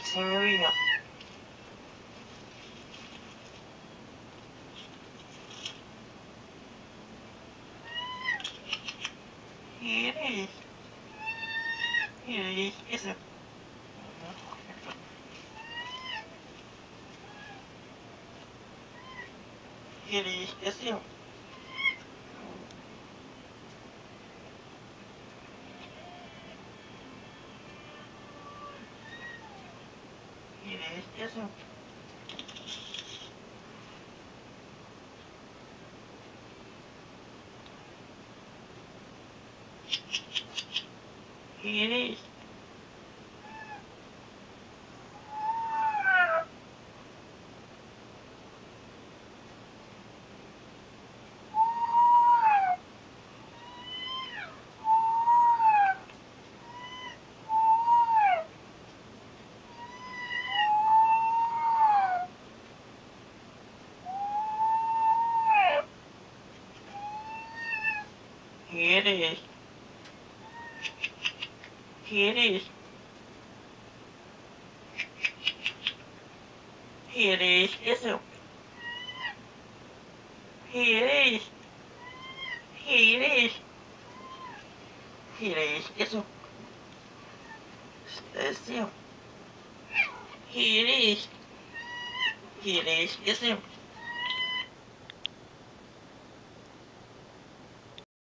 fixing the wheel. Here it is. Here it is. It's a Here it is. It's a y veis este, eso. Y Here it is. Here it is. Here it is. It's a Here it is. Here it is. Here it is. It's a Stay still. Here it is. Here it is. It's a